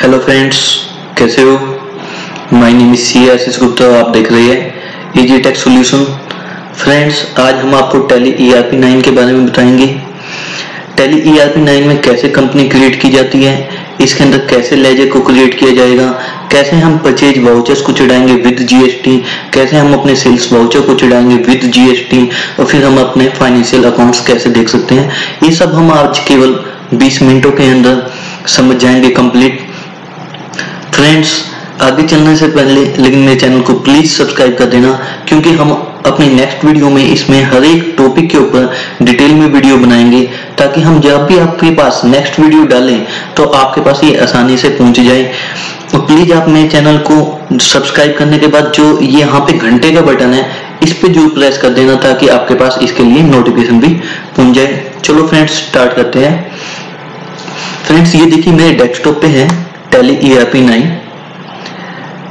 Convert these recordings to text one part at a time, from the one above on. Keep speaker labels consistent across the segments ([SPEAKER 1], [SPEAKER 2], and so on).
[SPEAKER 1] Hello friends कैसे हो? My name is C Ashish Gupta आप देख रहे हैं इजी टेक सॉल्यूशन फ्रेंड्स आज हम आपको टैली ईआरपी 9 के बारे में बताएँगे। टैली ईआरपी 9 में कैसे कंपनी क्रिएट की जाती है, इसके अंदर कैसे लेजर को क्रिएट किया जाएगा, कैसे हम परचेज वाउचर्स को चढ़ाएँगे विद जीएसटी कैसे हम अपने सेल्स वाउचर को चढ़ाएँगे विद जीएसटी और फिर हम अपने फाइनेंशियल अकाउंट्स कैसे देख सकते हैं। ये सब हम आज केवल 20 मिनटों के अंदर समझ जाएँगे कंप्लीट फ्रेंड्स आगे चलने से पहले लेकिन मेरे चैनल को प्लीज़ सब्सक्राइब कर देना, क्योंकि हम अपनी नेक्स्ट वीडियो में इसमें हर एक टॉपिक के ऊपर डिटेल में वीडियो बनाएँगे, ताकि हम जब भी आपके पास नेक्स्ट वीडियो डालें तो आपके पास ये आसानी से पहुँच जाए। तो प्लीज़ आप मेरे चैनल को सब्सक्राइब करने के बाद जो ये यहाँ पे घंटे का बटन है, इस पे जो प्रेस कर देना, ताकि आपके पास इसके लिए नोटिफिकेशन भी पहुँच जाए। चलो फ्रेंड्स स्टार्ट करते हैं। फ्रेंड्स ये देखिए मेरे डेस्कटॉप पे है। Tally E R P nine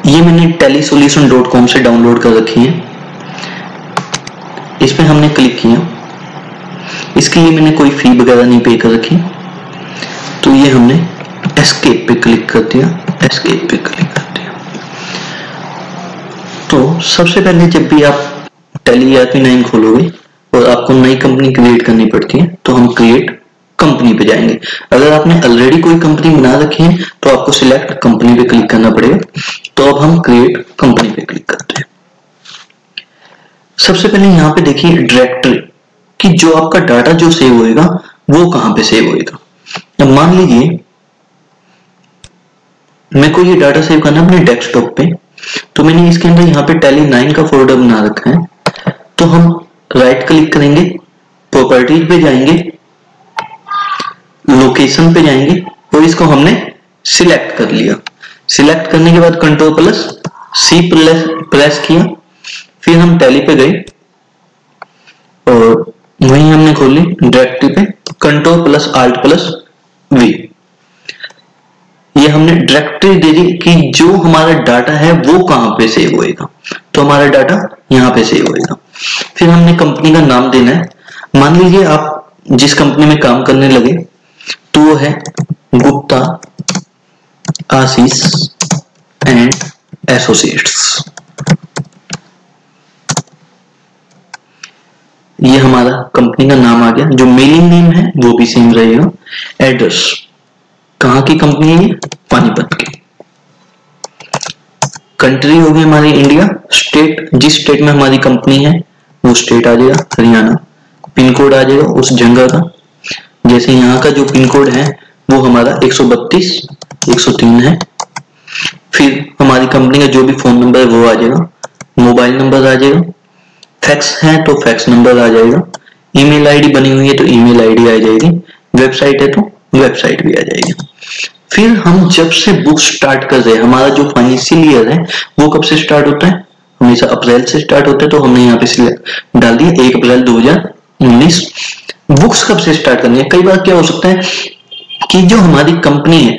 [SPEAKER 1] ये मैंने टेली सोल्यूशन डॉट कॉम से डाउनलोड कर रखी है। इस पर हमने क्लिक किया। इसके लिए मैंने कोई फ़ी वगैरह नहीं पे कर रखी। तो ये हमने एस्केप पे क्लिक कर दिया। एस्केप पे क्लिक कर दिया। तो सबसे पहले जब भी आप Tally E R P nine खोलोगे और आपको नई कंपनी क्रिएट करनी पड़ती है तो हम क्रिएट कंपनी पे जाएँगे। अगर आपने ऑलरेडी कोई कंपनी बना रखी है तो आपको सिलेक्ट कंपनी पे क्लिक करना पड़ेगा। तो अब हम क्रिएट कंपनी पे क्लिक करते हैं। सबसे पहले यहाँ पे देखिए डायरेक्टरी कि जो आपका डाटा जो सेव होएगा, वो कहाँ पे सेव होएगा। अब मान लीजिए, मेरे को ये डाटा सेव करना अपने डेस्कटॉप पे। तो मैंने इसके अंदर यहाँ पे टेली नाइन का फोल्डर बना रखा है। तो हम राइट क्लिक करेंगे प्रॉपर्टीज़ पे जाएँगे लोकेशन पे जाएँगे और इसको हमने सिलेक्ट कर लिया। सिलेक्ट करने के बाद control plus C plus press किया। फिर हम टैली पे गए। और वहीं हमने खोली डायरेक्टरी पे control plus alt plus V ये हमने डायरेक्टरी दे दी कि जो हमारा डाटा है, वो कहाँ पे सेव होएगा। तो हमारा डाटा यहाँ पे सेव होएगा। फिर हमने कंपनी का नाम देना है। मान लीजिए आप जिस कंपनी में काम करने लगे तो है गुप्ता, आशीष एंड एसोसिएट्स ये हमारा कंपनी का नाम आ गया, जो मेलिंग नेम है, वो भी सेम रहेगा एड्रेस कहाँ की कंपनी है पानीपत की. कंट्री होगी हमारी इंडिया स्टेट जिस स्टेट में हमारी कंपनी है, वो स्टेट आ जाएगा, हरियाणा. पिन कोड आ जाएगा, उस जगह का. जैसे यहाँ का जो पिन कोड है, वो हमारा 132 103 है। फिर हमारी कंपनी का जो भी फ़ोन नंबर है, वो आ जाएगा। मोबाइल नंबर आ जाएगा। फैक्स है तो फैक्स नंबर आ जाएगा। ईमेल आईडी बनी हुई है तो ईमेल आईडी आ जाएगी। वेबसाइट है तो वेबसाइट भी आ जाएगी। फिर हम जब से बुक स्टार्ट कर रहे हैं, हमारा जो फाइनेंशियल ईयर है, वो कब से स्टार्ट होता है? हमेशा अप्रैल से स्टार्ट होता है तो हमने यहाँ पे डाल दिया, एक अप्रैल 2019 बुक्स कब से स्टार्ट करनी है? कई बार क्या हो सकता है कि जो हमारी कंपनी है,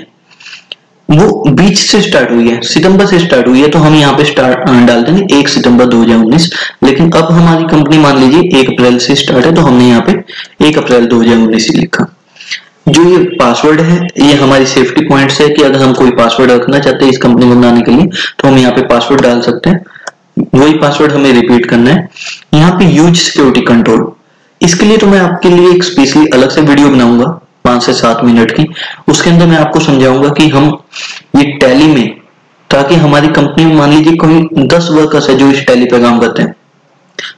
[SPEAKER 1] वो बीच से स्टार्ट हुई है, सितंबर से स्टार्ट हुई है तो हम यहाँ पे स्टार्ट डाल देंगे, एक सितंबर 2019 लेकिन अब हमारी कंपनी, मान लीजिए, एक अप्रैल से स्टार्ट है तो हमने यहाँ पे एक अप्रैल 2019 ही लिखा। जो ये पासवर्ड है, ये हमारी सेफ्टी पॉइंट्स है कि अगर हम कोई पासवर्ड रखना चाहते हैं इस कंपनी को बनाने के लिए तो हम यहाँ पे पासवर्ड डाल सकते हैं। वही पासवर्ड हमें रिपीट करना है। यहाँ पे यूज़ सिक्योरिटी कंट्रोल इसके लिए तो मैं आपके लिए एक स्पेशली अलग से वीडियो बनाऊँगा, पाँच से सात मिनट की। उसके अंदर मैं आपको समझाऊँगा कि हम ये टैली में, ताकि हमारी कंपनी में मान लीजिए कोई दस वर्कर्स है जो इस टैली पे काम करते हैं।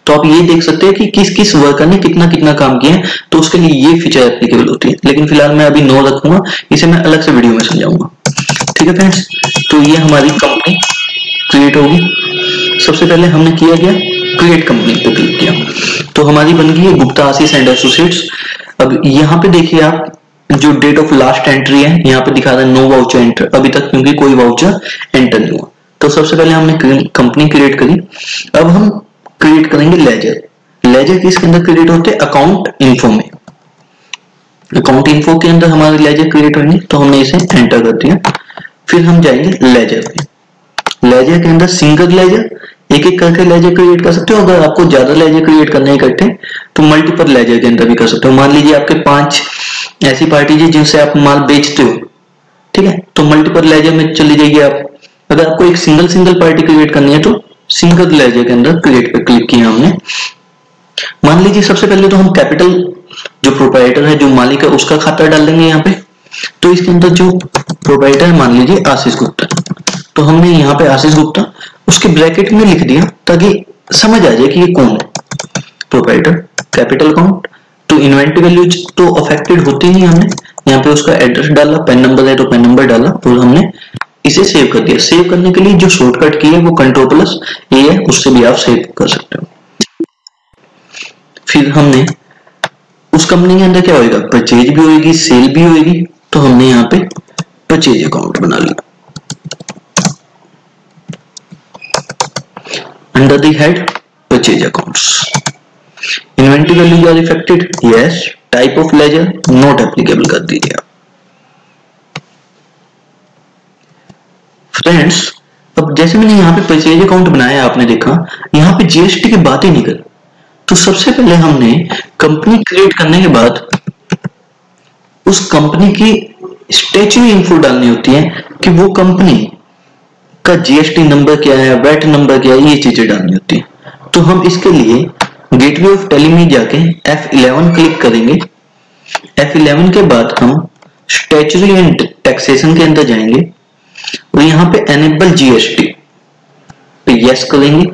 [SPEAKER 1] तो आप ये देख सकते हैं कि किस किस वर्कर ने कितना कितना काम किया है तो उसके लिए ये फीचर एप्लीकेबल होती है। लेकिन फ़िलहाल मैं अभी नो रखूँगा, इसे मैं अलग से वीडियो में समझाऊँगा। ठीक है फ्रेंड्स तो ये हमारी कंपनी क्रिएट होगी। सबसे पहले हमने किया गया क्रिएट कंपनी पे क्लिक किया। तो हमारी बन गई है गुप्ता आशीष एंड एसोसिएट्स अब यहाँ पे देखिए आप, जो डेट ऑफ़ लास्ट एंट्री है, यहाँ पे दिखा रहा है नो वाउचर एंटर अभी तक क्योंकि कोई वाउचर एंटर नहीं हुआ। तो सबसे पहले हमने कंपनी क्रिएट करी। अब हम क्रिएट करेंगे लेजर लेजर किसके अंदर क्रिएट होते हैं? अकाउंट इन्फो में। अकाउंट इन्फो के अंदर हमारे लेजर क्रिएट होंगे तो हमने इसे एंटर कर दिया। फिर हम जाएँगे लेजर पे। लेजर के अंदर सिंगल लेजर एक एक करके लेजर क्रिएट कर सकते हो। अगर आपको ज़्यादा लेजर क्रिएट करना इकट्ठे तो मल्टीपल लेजर के अंदर भी कर सकते हो। मान लीजिए आपके पाँच ऐसी पार्टी है जिनसे आप माल बेचते हो, ठीक है? तो मल्टीपल लेजर में चली जाइए आप। अगर आपको एक सिंगल सिंगल पार्टी क्रिएट करनी है तो सिंगल लेजर के अंदर क्रिएट पर क्लिक किया हमने। मान लीजिए सबसे पहले तो हम कैपिटल जो प्रोपाइटर है, जो मालिक है, उसका खाता डाल देंगे यहाँ पे। तो इसके अंदर जो प्रोपाइटर है, मान लीजिए आशीष गुप्ता। तो हमने यहाँ पे आशीष गुप्ता उसके ब्रैकेट में लिख दिया ताकि समझ आ जाए कि ये कौन है। प्रोपाइटर कैपिटल अकाउंट तो इन्वेंट्री वैल्यूज़ तो अफेक्टेड होती ही हमने। यहाँ पे उसका एड्रेस डाला पेन नंबर है तो पेन नंबर डाला तो हमने इसे सेव कर दिया। सेव करने के लिए जो शॉर्टकट की है वो कंट्रोल प्लस ए है, उससे भी आप सेव कर सकते हो। फिर हमने उस कंपनी के अंदर क्या होएगा? परचेज भी होएगी सेल भी होएगी तो हमने यहाँ पे परचेज अकाउंट बना लिया। Under the head purchase accounts inventory value are affected yes type of ledger not applicable कर दीजिए आप. फ्रेंड्स अब जैसे मैंने यहाँ पे परचेज अकाउंट बनाया, आपने देखा, यहाँ पे जीएसटी की बात ही नहीं कर तो सबसे पहले हमने कंपनी क्रिएट करने के बाद, उस कंपनी की स्टेचू इन्फो डालनी होती है कि वो कंपनी का जीएसटी नंबर क्या है वेट नंबर क्या है, ये चीज़ें डालनी होती है। तो हम इसके लिए गेटवे ऑफ़ टेली में जाके F11 क्लिक करेंगे। F11 के बाद हम स्टेचुरी एंड टैक्सेशन के अंदर जाएँगे और यहाँ पे एनेबल जीएसटी पे यस करेंगे।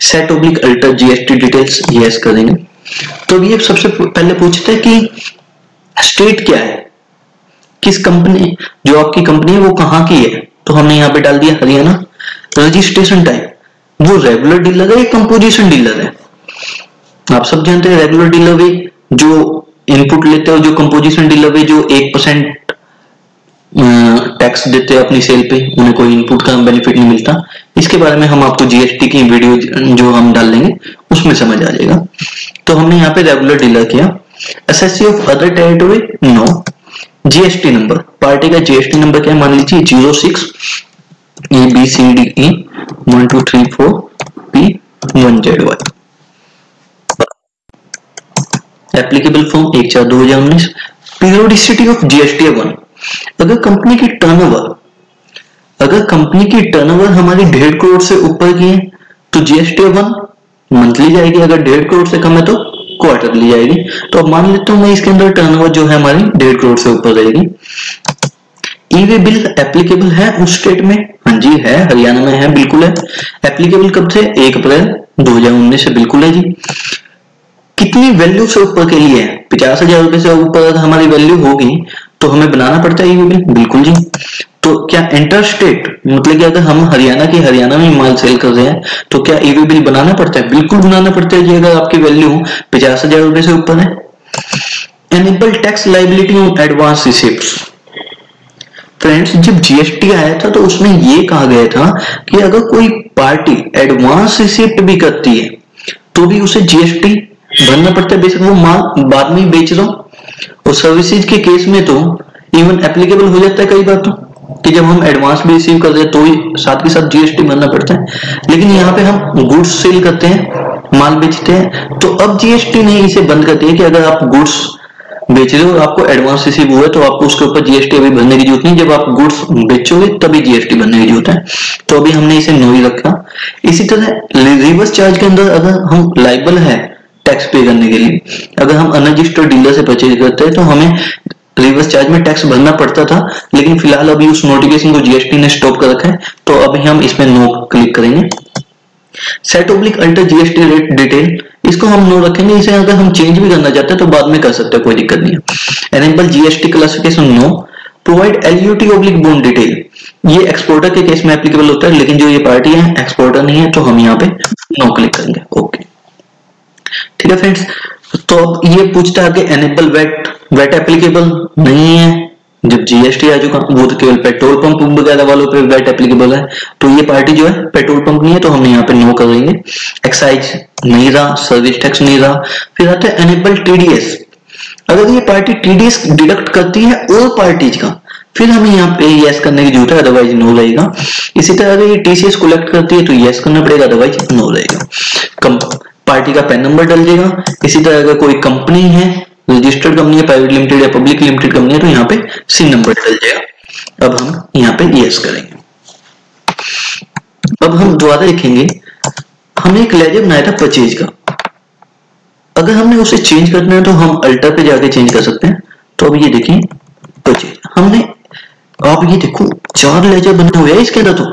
[SPEAKER 1] Set oblique alter GST details yes करेंगे। तो ये सबसे पहले पूछते हैं कि स्टेट क्या है? किस कंपनी जो आपकी कंपनी है, वो कहाँ की है? तो हमने यहाँ पे डाल दिया हरियाणा रजिस्ट्रेशन टाइप वो रेगुलर डीलर है कंपोजिशन डीलर है। आप सब जानते हैं रेगुलर डीलर भी जो इनपुट लेते हो जो कंपोजिशन डीलर भी जो एक परसेंट टैक्स देते हैं अपनी सेल पे, उन्हें कोई इनपुट का बेनिफिट नहीं मिलता। इसके बारे में हम आपको जीएसटी की वीडियो जो हम डाल देंगे, उसमें समझ आ जाएगा। तो हमने यहाँ पे रेगुलर डीलर किया। SSC of other territory no GST number party का जीएसटी नंबर क्या मान लीजिए zero six A B C D E one two three four P one Z Y applicable from एक चार दो हज़ार उन्नीस। पीरियोडिसिटी ऑफ़ जीएसटी वन अगर कंपनी की टर्नओवर अगर कंपनी की टर्नओवर हमारी डेढ़ करोड़ से ऊपर की है तो जीएसटी वन मंथली जाएगी अगर डेढ़ करोड़ से कम है तो? क्वार्टर ली जाएगी। तो अब मान लेता हूँ मैं इसके अंदर टर्नओवर जो है हमारी डेढ़ करोड़ से ऊपर रहेगी। ई वे बिल एप्लीकेबल है उस स्टेट में? हाँ जी, है। हरियाणा में है, बिल्कुल है। एप्लीकेबल कब से एक अप्रैल 2019 से बिल्कुल है जी। कितनी वैल्यू से ऊपर के लिए? पचास हज़ार रुपए से ऊपर हमारी वैल्यू होगी तो हमें बनाना पड़ता है ई बिल बिल्कुल जी। तो क्या इंटर स्टेट मतलब कि अगर हम हरियाणा की हरियाणा में माल सेल कर रहे हैं तो क्या ईवी बिल बनाना पड़ता है? बिल्कुल बनाना पड़ता है जी अगर आपकी वैल्यू पचास हज़ार रुपए से ऊपर है। Enable tax liability on advance receipt friends जब जीएसटी आया था तो उसमें ये कहा गया था कि अगर कोई पार्टी एडवांस रिसिप्ट भी करती है तो भी उसे जीएसटी भरना पड़ता है। बेशक वो माल बाद में बेच रहा और सर्विसेज़ के केस में तो इवन एप्लीकेबल हो जाता है कई बार तो। कि जब हम एडवांस भी रिसीव करते हैं तो ही साथ के साथ जीएसटी भरना पड़ता है। लेकिन यहाँ पे हम गुड्स सेल करते हैं, माल बेचते हैं तो अब जीएसटी ने इसे बंद कर दिया कि अगर आप गुड्स बेच रहे हो आपको एडवांस रिसीव हुआ है तो आपको उसके ऊपर जीएसटी अभी भरने की ज़रूरत नहीं। जब आप गुड्स बेचोगे, तभी जीएसटी भरने की ज़रूरत है। तो अभी हमने इसे नो ही रखा। इसी तरह रिवर्स चार्ज के अंदर अगर हम लाइबल है टैक्स पे करने के लिए, अगर हम अनरजिस्टर्ड डीलर से परचेज करते हैं तो हमें रिवर्स चार्ज में टैक्स भरना पड़ता था, लेकिन फ़िलहाल अभी उस नोटिफिकेशन को जीएसटी ने स्टॉप कर रखा है तो अभी हम इसमें नो क्लिक करेंगे। Set oblique alter GST rate detail इसको हम नो रखेंगे, इसे अगर हम चेंज भी करना चाहते हैं तो बाद में कर सकते हैं, कोई दिक्कत नहीं है। Enable GST classification no provide LUT oblique bond detail ये एक्सपोर्टर के केस में एप्लीकेबल होता है, लेकिन जो ये पार्टी है एक्सपोर्टर नहीं है तो हम यहाँ पे नो क्लिक करेंगे ओके ठीक है फ्रेंड्स तो अब ये पूछता है कि एनेबल वेट वेट एप्लीकेबल नहीं है। जब जीएसटी आ चुका, वो तो केवल पेट्रोल पंप वगैरह वालों पे वेट एप्लीकेबल है। तो ये पार्टी जो है, पेट्रोल पंप नहीं है तो हम यहाँ पे नो करेंगे। एक्साइज नहीं रहा सर्विस टैक्स नहीं रहा। फिर आता है एनेबल टीडीएस अगर ये पार्टी टीडीएस डिडक्ट करती है और पार्टीज़ का, फिर हमें यहाँ पे यस करने की ज़रूरत है अदरवाइज़ नो रहेगा। इसी तरह अगर ये टीसीएस कलेक्ट करती है तो यस करना पड़ेगा अदरवाइज़ नो रहेगा। पार्टी का पेन नंबर डल जाएगा। इसी तरह अगर कोई कंपनी है रजिस्टर्ड कंपनी है प्राइवेट लिमिटेड या पब्लिक लिमिटेड कंपनी है तो यहाँ पे सी नंबर डल जाएगा अब हम यहाँ पे यस करेंगे। अब हम दोबारा देखेंगे हमने एक लेजर बनाया था परचेज का। अगर हमने उसे चेंज करना है तो हम अल्टर पे जाके चेंज कर सकते हैं। तो अब ये देखिए परचेज हमने आप ये देखो, चार लेजर बने हुए हैं इसके अंदर तो।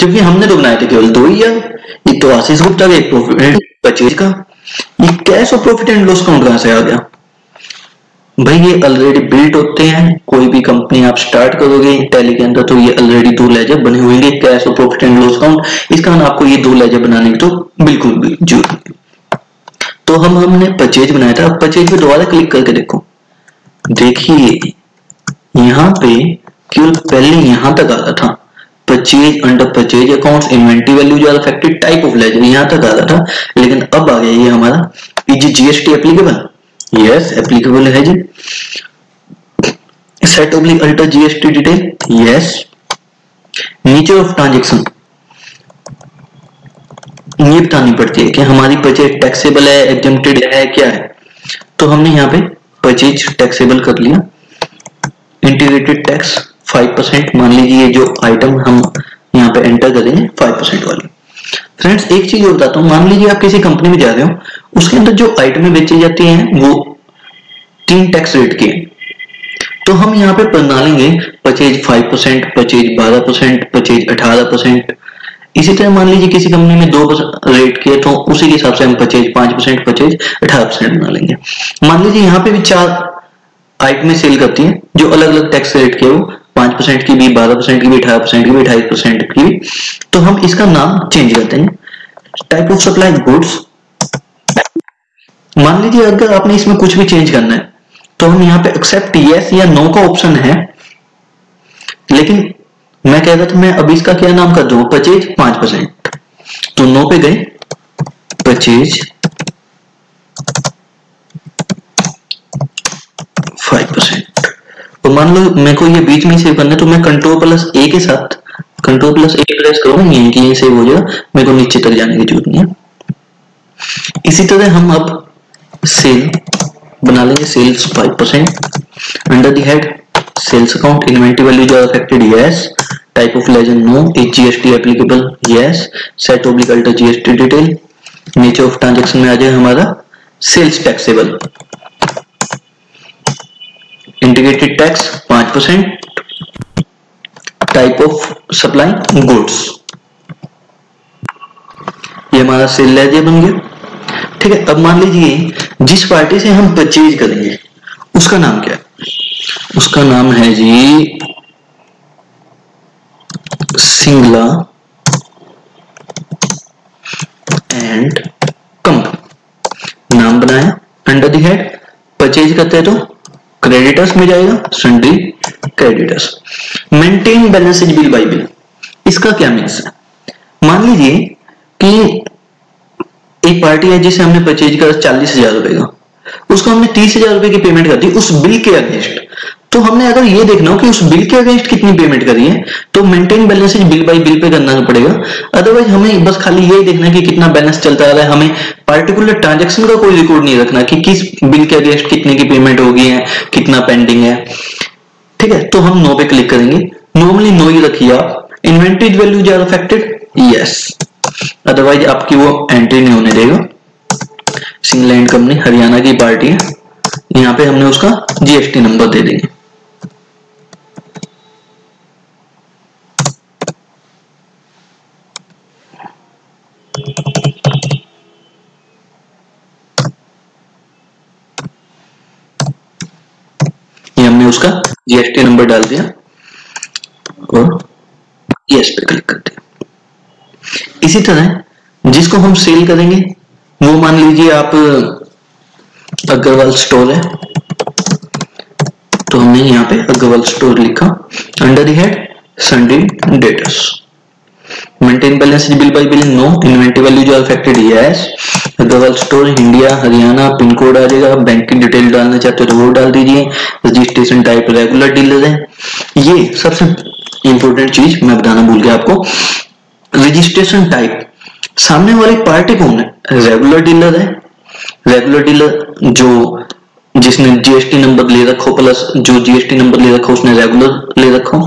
[SPEAKER 1] जबकि हमने तो बनाए थे केवल दो ही यार। एक तो आशीष गुप्ता का, एक प्रॉफिट परचेज का। ये कैश और प्रॉफिट एंड लॉस काउंट कहाँ से आ गया। भाई, ये ऑलरेडी बिल्ट होते हैं। कोई भी कंपनी आप स्टार्ट करोगे टैली के अंदर तो ये ऑलरेडी दो लेजर बने हुए हैं। कैश और प्रॉफिट एंड लॉस काउंट इस कारण आपको ये दो लेजर बनाने की तो बिल्कुल भी ज़रूरत तो हम, हमने परचेज बनाया था। परचेज पे दोबारा क्लिक करके देखो। देखिए, यहाँ पे केवल पहले यहाँ तक आ रहा था। Purchase under purchase accounts inventory value जो अफेक्टेड टाइप ऑफ़ लेजर यहाँ तक आ रहा था। लेकिन अब आ गया ये हमारा जीएसटी एप्लीकेबल एप्लीकेबल है जी। Set oblique alter GST detail yes nature of transaction ये बतानी पड़ती है कि हमारी परचेज टैक्सेबल है एग्जेम्प्टेड है, क्या है? तो हमने यहाँ पे परचेज टैक्सेबल कर लिया। इंटीग्रेटेड टैक्स फाइव परसेंट मान लीजिए जो आइटम हम यहाँ पे एंटर करेंगे फाइव परसेंट वाली। फ्रेंड्स एक चीज़ और बताता हूँ। मान लीजिए आप किसी कंपनी में जा रहे हो, उसके अंदर जो आइटमें बेची जाती हैं, वो तीन टैक्स रेट की तो हम यहाँ पे बना लेंगे परचेज फाइव परसेंट परचेज बारह परसेंट परचेज अठारह परसेंट इसी तरह मान लीजिए किसी कंपनी में दो रेट किए तो उसी के हिसाब से हम परचेज पाँच परसेंट परचेज अठारह परसेंट बना लेंगे। मान लीजिए यहाँ पे भी चार आइटमें सेल करती हैं, जो अलग अलग टैक्स रेट के हो। पाँच परसेंट की भी, बारह परसेंट की भी, अठारह परसेंट की भी अठाईस परसेंट की। भी तो हम इसका नाम चेंज करते हैं। टाइप ऑफ़ सप्लाई गुड्स मान लीजिए अगर आपने इसमें कुछ भी चेंज करना है तो हम यहाँ पे एक्सेप्ट यस या नो का ऑप्शन है। लेकिन मैं कह रहा था, मैं अभी इसका क्या नाम कर दू? परचेज पाँच परसेंट। तो नो पे गए। Purchase five percent. तो मान लो, मेरे को ये बीच में सेव करना है तो मैं कंट्रोल प्लस ए के साथ कंट्रोल प्लस ए प्रेस करूँगा यहीं की यहीं सेव हो जाएगा, मेरे को नीचे तक जाने की ज़रूरत नहीं है। इसी तरह हम अब सेल बना लेंगे sales five percent under the head sales account inventory value जो affected yes type of ledger no is GST applicable yes set oblique alter GST detail nature of transaction में आ जाए हमारा सेल्स टैक्सेबल इंटीग्रेटेड टैक्स पाँच percent type of supply goods ये हमारा cell laser बन गया। ठीक है, अब मान लीजिए, जिस पार्टी से हम परचेज करेंगे, उसका नाम क्या है? उसका नाम है जी सिंगला एंड कंपनी नाम बनाया अंडर दी हेड परचेज करते हैं तो क्रेडिटर्स में जाएगा sundry creditors maintain balance is bill by bill इसका क्या मीन्स है मान लीजिए कि एक पार्टी है जिसे हमने परचेज कर चालीस हज़ार रुपए का। उसको हमने तीस हज़ार रुपए की पेमेंट कर दी उस बिल के अगेंस्ट। तो हमने अगर ये देखना हो कि उस बिल के अगेंस्ट कितनी पेमेंट करी है तो maintain balance bill by bill पे करना पड़ेगा। अदरवाइज़ हमें बस खाली यही देखना कि कितना बैलेंस चलता रहा है। हमें पार्टिकुलर ट्रांजेक्शन का कोई रिकॉर्ड नहीं रखना कि किस बिल के अगेंस्ट कितने की पेमेंट हो गई है, कितना पेंडिंग है। ठीक है तो हम नो पे क्लिक करेंगे। नॉर्मली नो ही रखिए आप। Inventory value are affected yes otherwise आपकी वो एंट्री नहीं होने देगा। सिंगल एंड कंपनी हरियाणा की पार्टी है। यहाँ पे हमने उसका जीएसटी नंबर दे देंगे। हमने उसका जीएसटी नंबर डाल दिया और यस पे क्लिक कर दिया इसी तरह जिसको हम सेल करेंगे, वो मान लीजिए आप, अग्रवाल स्टोर है। तो हमने यहाँ पे अग्रवाल स्टोर लिखा। Under head sundry debtors maintain balance bill by bill no inventory value जो affected yes Agarwal store India Haryana pin code आ जाएगा। बैंक डिटेल डालना चाहते हो तो वो डाल दीजिए। रजिस्ट्रेशन टाइप रेगुलर डीलर है। ये सबसे इंपॉर्टेंट चीज़ मैं बताना भूल गया आपको। रजिस्ट्रेशन टाइप सामने वाली पार्टी कौन है रेगुलर डीलर है। रेगुलर डीलर जो जिसने जीएसटी नंबर ले रखो प्लस जो जीएसटी नंबर ले रखो उसने रेगुलर ले रखो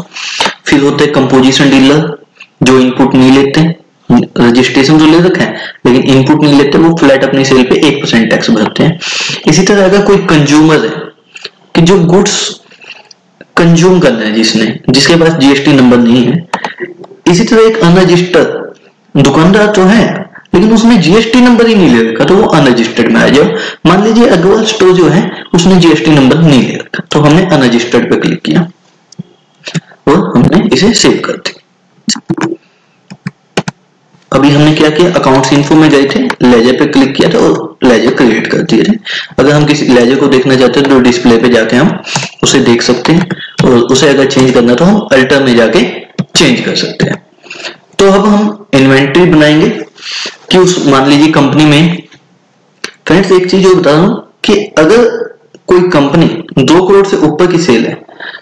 [SPEAKER 1] फिर होते हैं कंपोजिशन डीलर जो इनपुट नहीं लेते रजिस्ट्रेशन जो ले रखा है, लेकिन इनपुट नहीं लेते, वो फ्लैट अपनी सेल पे एक परसेंट टैक्स भरते हैं। इसी तरह अगर कोई कंज्यूमर है, कि जो गुड्स कंज्यूम करना है जिसने, जिसके पास जीएसटी नंबर नहीं है, इसी तरह एक अनरजिस्टर्ड दुकानदार तो है, लेकिन उसने जीएसटी नंबर ही नहीं ले रखा तो वो अनरजिस्टर्ड में आ जाओ मान लीजिए अग्रवाल स्टोर जो है, उसने जीएसटी नंबर नहीं ले रखा तो हमने अनरजिस्टर्ड पे क्लिक किया और हमने इसे सेव कर दिया। अभी हमने क्या किया अकाउंट्स इन्फो में गए थे लेजर पे क्लिक किया था और लेजर क्रिएट कर दिए थे। अगर हम किसी लेजर को देखना चाहते हैं तो डिस्प्ले पे जाके हम, उसे देख सकते हैं और उसे अगर चेंज करना तो हम अल्टर में जाके चेंज कर सकते हैं। तो अब हम इन्वेंट्री बनाएँगे कि उस, मान लीजिए कंपनी में फ्रेंड्स एक चीज़ और बता रहा हूँ कि अगर कोई कंपनी दो करोड़ से ऊपर की सेल है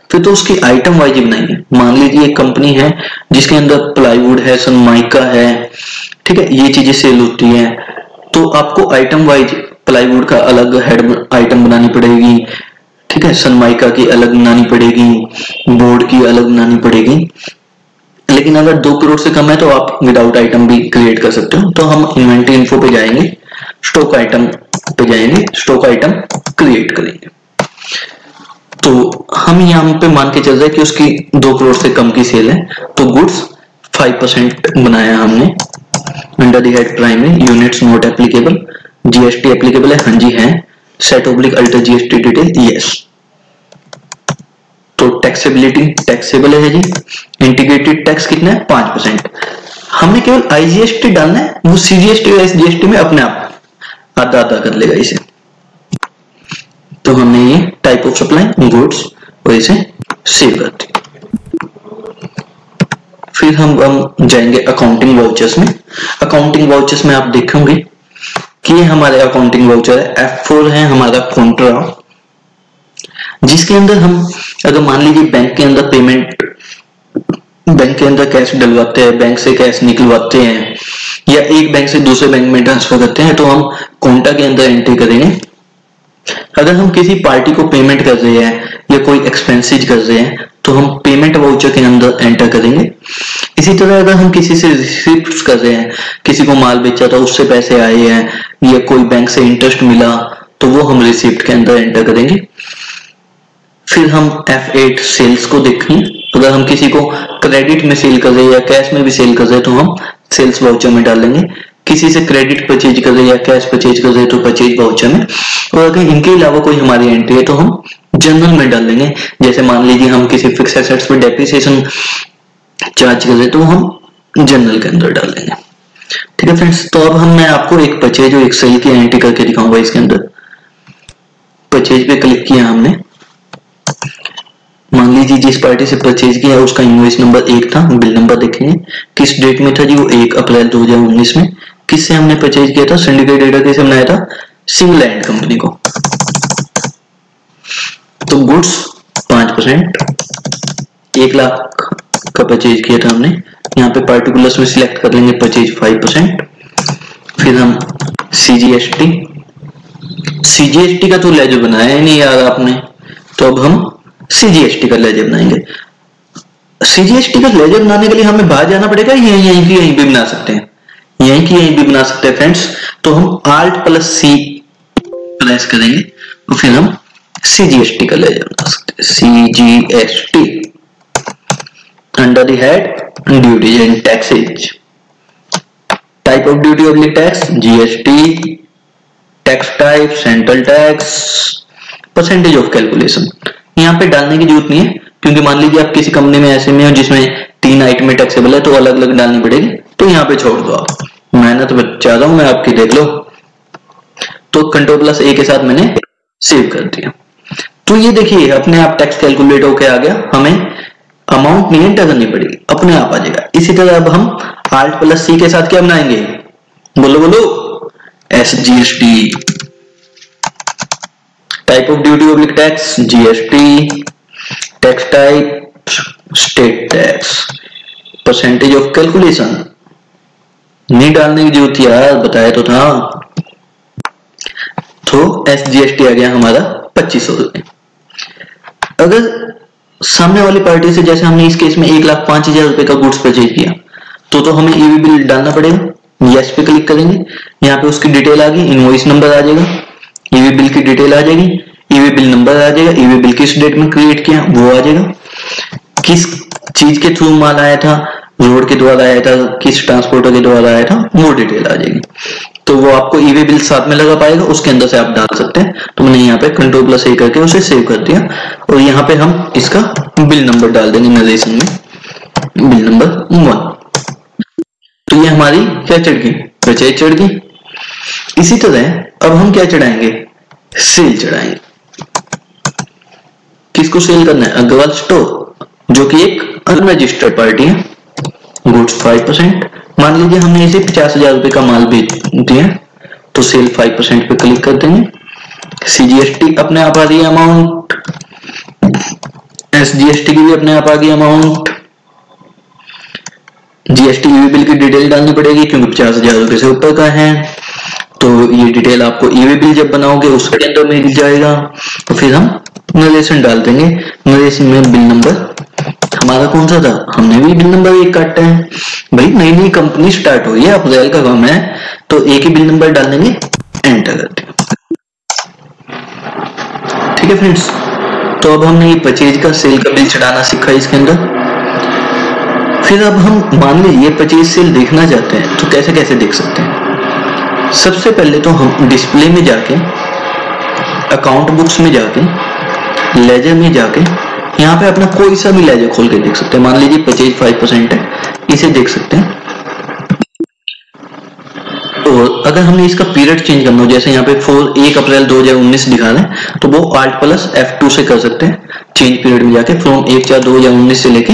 [SPEAKER 1] फिर तो उसकी आइटम वाइज बनाएँगे मान लीजिए एक कंपनी है, जिसके अंदर प्लाईवुड है सनमाइका है, ठीक है, ये चीज़ें सेल होती है तो आपको आइटम वाइज प्लाईवुड का अलग हेड आइटम बनानी पड़ेगी, ठीक है सनमाइका की अलग बनानी पड़ेगी बोर्ड की अलग बनानी पड़ेगी। लेकिन अगर दो करोड़ से कम है तो आप विदाउट आइटम भी क्रिएट कर सकते हो। तो हम इन्वेंट्री इन्फो पे जाएँगे स्टॉक आइटम पे जाएँगे स्टॉक आइटम क्रिएट करेंगे। तो हम यहाँ पे मान के चल रहे कि उसकी दो करोड़ से कम की सेल है। तो गुड्स फाइव परसेंट बनाया हमने। Under the head primary units not applicable GST applicable है हाँ जी, है। Set oblique alter GST detail yes तो टैक्सेबिलिटी टैक्सेबल है जी। इंटीग्रेटेड टैक्स कितना है? पाँच परसेंट हमने केवल आईजीएसटी डालना है, वो सीजीएसटी और एसजीएसटी में अपने आप आधा आधा कर लेगा इसे। तो हमने ये टाइप ऑफ़ सप्लाई गुड्स और इसे सेव कर दी। फिर हम हम जाएँगे अकाउंटिंग वाउचर्स में। अकाउंटिंग वाउचर्स में आप देखेंगे कि हमारे अकाउंटिंग वाउचर है एफ़ फोर है हमारा कॉन्ट्रा जिसके अंदर हम, अगर मान लीजिए बैंक के अंदर पेमेंट बैंक के अंदर कैश डलवाते हैं बैंक से कैश निकलवाते हैं, या एक बैंक से दूसरे बैंक में ट्रांसफ़र करते हैं तो हम कोंटा के अंदर एंट्री करेंगे। अगर हम किसी पार्टी को पेमेंट कर रहे हैं या कोई एक्सपेंसेज कर रहे हैं तो हम पेमेंट वाउचर के अंदर एंटर करेंगे। इसी तरह अगर हम किसी से रिसिप्ट कर रहे हैं, किसी को माल बेचा था, उससे पैसे आए हैं, या कोई बैंक से इंटरेस्ट मिला तो वो हम रिसिप्ट के अंदर एंटर करेंगे। फिर हम F8 सेल्स को देखें अगर हम किसी को क्रेडिट में सेल कर रहे हैं या कैश में भी सेल कर रहे हैं तो हम सेल्स वाउचर में डाल देंगे किसी से क्रेडिट परचेज कर रहे या कैश परचेज कर रहे तो परचेज वाउचर में। और अगर इनके अलावा कोई हमारी एंट्री है तो हम जनरल में डाल देंगे। जैसे मान लीजिए हम किसी फिक्स एसेट्स पर डेप्रिसिएशन चार्ज कर रहे तो हम जनरल के अंदर डाल देंगे। ठीक है फ्रेंड्स तो अब हम मैं आपको एक परचेज और एक सेल की एंट्री करके दिखाऊँगा इसके अंदर। परचेज पे क्लिक किया हमने। मान लीजिए जिस पार्टी से परचेज किया, उसका इनवॉइस नंबर एक था बिल नंबर देखेंगे किस डेट में था जी? वो एक अप्रैल 2019 में। किससे हमने परचेज किया था? सिंडिकेट डेटा कैसे बनाया था? सिंगल एंड कंपनी को। तो गुड्स पाँच परसेंट, एक लाख का परचेज किया था हमने। यहाँ पे पार्टिकुलर्स में सिलेक्ट कर लेंगे परचेज फाइव परसेंट। फिर हम सीजीएसटी सीजीएसटी का तो लेजर बनाया ही नहीं यार आपने। तो अब हम सीजीएसटी का लेजर बनाएँगे। सीजीएसटी का लेजर बनाने के लिए हमें बाहर जाना पड़ेगा यहीं यहीं यहीं भी बना सकते हैं? यहीं की यहीं भी बना सकते हैं फ्रेंड्स तो हम आल्ट प्लस सी प्रेस करेंगे तो फिर हम सीजीएसटी का लेजर बना सकते हैं CGST under the head duties and taxes type of duty oblique tax GST tax type central tax percentage of calculation यहाँ पे डालने की ज़रूरत नहीं है, क्योंकि मान लीजिए आप किसी कंपनी में ऐसे में हो जिसमें तीन आइटम टैक्सेबल है तो अलग अलग डालनी पड़ेगी. तो यहाँ पे छोड़ दो आप। मेहनत बचा रहा हूँ मैं, आपकी देख लो। तो कंट्रोल प्लस ए के साथ मैंने सेव कर दिया। तो ये देखिए, अपने आप टैक्स कैलकुलेट होके आ गया। हमें अमाउंट नहीं एंटर करनी पड़ेगी अपने आप आ जाएगा। इसी तरह अब हम आल्ट प्लस सी के साथ क्या बनाएँगे? बोलो बोलो। S G S T type of duty oblique tax gst tax type, state tax percentage of calculation नहीं डालने की ज़रूरत यार बताया तो था। तो एस जी एस टी आ गया हमारा पच्चीस सौ रुपए। अगर सामने वाली पार्टी से जैसे हमने इस केस में एक लाख पाँच हज़ार रुपए का गुड्स परचेज किया तो तो हमें ईवी बिल डालना पड़ेगा। यस पे क्लिक करेंगे। यहाँ पे उसकी डिटेल आ गई इनवॉइस नंबर आ जाएगा। ईवी बिल की डिटेल आ जाएगी। ईवी बिल नंबर आ जाएगा। ईवी बिल किस डेट में क्रिएट किया, वो आ जाएगा। किस चीज़ के थ्रू माल आया था रोड के द्वारा आया था, किस ट्रांसपोर्टर के द्वारा आया था वो डिटेल आ जाएगी। तो वो आपको ईवी बिल साथ में लगा पाएगा, उसके अंदर से आप डाल सकते हैं। तो मैंने यहाँ पे कंट्रोल प्लस ए करके उसे सेव कर दिया। और यहाँ पे हम इसका बिल नंबर डाल देंगे नरेशन में। बिल नंबर वन तो ये हमारी क्या चढ़ गई? परचेज चढ़ गई। इसी तरह अब हम क्या चढ़ाएँगे? सेल चढ़ाएँगे। किसको सेल करना है? अग्रवाल स्टोर जो कि एक अनरजिस्टर्ड पार्टी है। गुड्स फाइव परसेंट मान लीजिए हमने इसे पचास हज़ार रुपए का माल बेच दिया तो सेल फाइव परसेंट पे क्लिक कर देंगे। सीजीएसटी अपने आप आ है अमाउंट एसजीएसटी की भी अपने आप आ गई अमाउंट जीएसटी ईवी बिल की डिटेल डालनी पड़ेगी, क्योंकि पचास हज़ार रुपए से ऊपर का है। तो ये डिटेल आपको ईवी बिल जब बनाओगे, उसके अंदर मिल जाएगा। तो फिर हम नरेशन डाल देंगे। नरेशन में बिल नंबर हमारा कौन सा था? हमने भी बिल नंबर एक काटा है। भाई, नई नई कंपनी स्टार्ट हुई है अप्रैल का काम है तो एक ही बिल नंबर डाल देंगे एंटर कर देंगे। ठीक है फ्रेंड्स तो अब हमने ये परचेज का सेल का बिल चढ़ाना सीखा इसके अंदर। फिर अब हम मान लीजिए परचेज सेल देखना चाहते हैं तो कैसे कैसे देख सकते हैं? सबसे पहले तो हम डिस्प्ले में जाके अकाउंट बुक्स में जाके लेजर में जाके यहाँ पे अपना कोई सा भी लेजर खोल के देख सकते हैं। मान लीजिए पच्चीस फाइव परसेंट है। इसे देख सकते हैं। और अगर हमने इसका पीरियड चेंज करना हो, जैसे यहाँ पे फोर एक अप्रैल 2019 दिखा रहे हैं तो वो आल्ट प्लस एफ़ टू से कर सकते हैं। चेंज पीरियड में जाके फ्रॉम एक चार दो हज़ार उन्नीस से लेके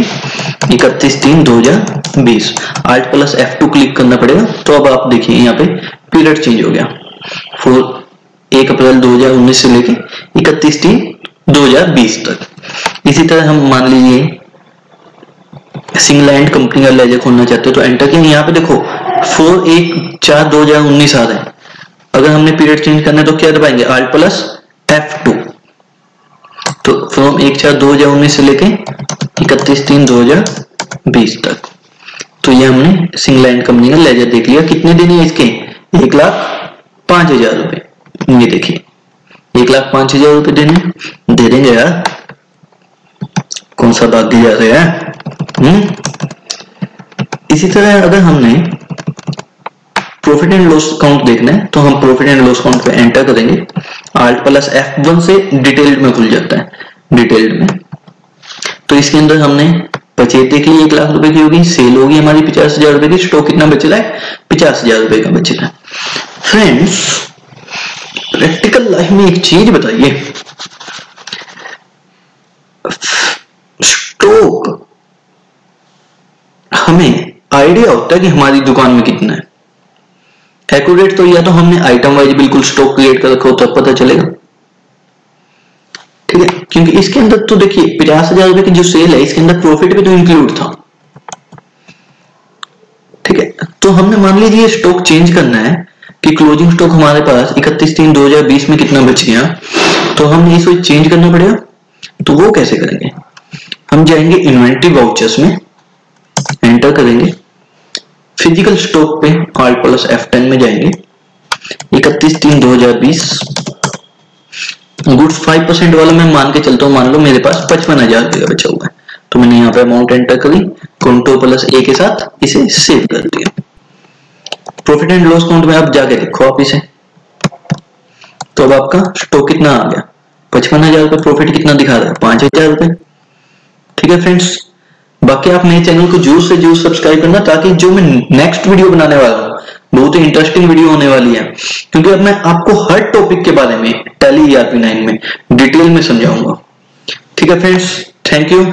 [SPEAKER 1] इकतीस तीन दो हज़ार बीस। Alt plus F two click करना पड़ेगा। तो अब आप देखिए, यहाँ पे पीरियड चेंज हो गया। फोर एक अप्रैल 2019 से लेके इकतीस तीन 2020 तक। इसी तरह हम मान लीजिए सिंगल एंड कंपनी का लेजर खोलना चाहते हो तो एंटर किया यहाँ पे देखो फोर एक, चार, दो हज़ार उन्नीस आ रहा है। अगर हमने पीरियड चेंज करना है तो क्या दबाएँगे? आल्ट प्लस एफ़ टू तो फ्रॉम एक, चार, दो हज़ार उन्नीस से लेके इकतीस, तीन, दो हज़ार बीस तक। तो ये हमने सिंगल एंड कंपनी का लेजर देख लिया। कितने दिन है इसके? एक लाख पाँच हज़ार रुपए। ये देखिए, एक लाख पाँच हज़ार रुपए देने दे देंगे यार कौन सा बात दी जा रही है? हम्म? इसी तरह अगर हमने प्रॉफिट एंड लॉस काउंट देखना है तो हम प्रॉफिट एंड लॉस काउंट पे एंटर करेंगे। आल्ट प्लस एफ़ वन से डिटेल्ड में खुल जाता है। डिटेल्ड में। तो इसके अंदर हमने परचेज देख ली, एक लाख रुपए की होगी सेल होगी हमारी पचास हज़ार रुपए की स्टॉक कितना बच रहा है? पचास हज़ार रुपए का बच रहा है। फ्रेंड्स प्रैक्टिकल लाइफ में एक चीज़ बताइए। स्टॉक। हमें आइडिया होता है कि हमारी दुकान में कितना है। एक्यूरेट तो या तो हमने आइटम वाइज बिल्कुल स्टॉक क्रिएट कर रखा हो तब पता चलेगा। ठीक है? क्योंकि इसके अंदर तो देखिए, पचास हज़ार रुपए की जो सेल है, इसके अंदर प्रॉफिट भी तो इंक्लूड था। ठीक है? तो हमने मान लीजिए स्टॉक चेंज करना है कि क्लोजिंग स्टॉक हमारे पास इकतीस तीन दो हज़ार बीस में कितना बच गया तो हमें इसको चेंज करना पड़ेगा। तो वो कैसे करेंगे? हम जाएँगे इन्वेंट्री वाउचर्स में एंटर करेंगे। फ़िज़िकल स्टॉक पे ऑल प्लस एफ़ टेन में जाएँगे। इकतीस तीन दो हज़ार बीस। गुड्स फाइव परसेंट वाला मैं मान के चलता हूँ, मान लो मेरे पास पचपन हज़ार रुपये बचा हुआ है। तो मैंने यहाँ पे अमाउंट एंटर करी कंटो प्लस ए के साथ इसे सेव कर दिया। प्रॉफिट एंड लॉस काउंट में आप जाके देखो आप इसे। तो अब आपका स्टॉक कितना आ गया? पचपन हज़ार रुपए प्रॉफिट कितना दिखा रहा है? पाँच हज़ार रुपए ठीक है फ्रेंड्स बाकी आप मेरे चैनल को ज़रूर से ज़रूर सब्सक्राइब करना ताकि जो मैं नेक्स्ट वीडियो बनाने वाला हूँ, बहुत ही इंटरेस्टिंग वीडियो होने वाली है। क्योंकि अब मैं आपको हर टॉपिक के बारे में टेली ईआरपी नाइन में डिटेल में समझाऊँगा। ठीक है फ्रेंड्स थैंक यू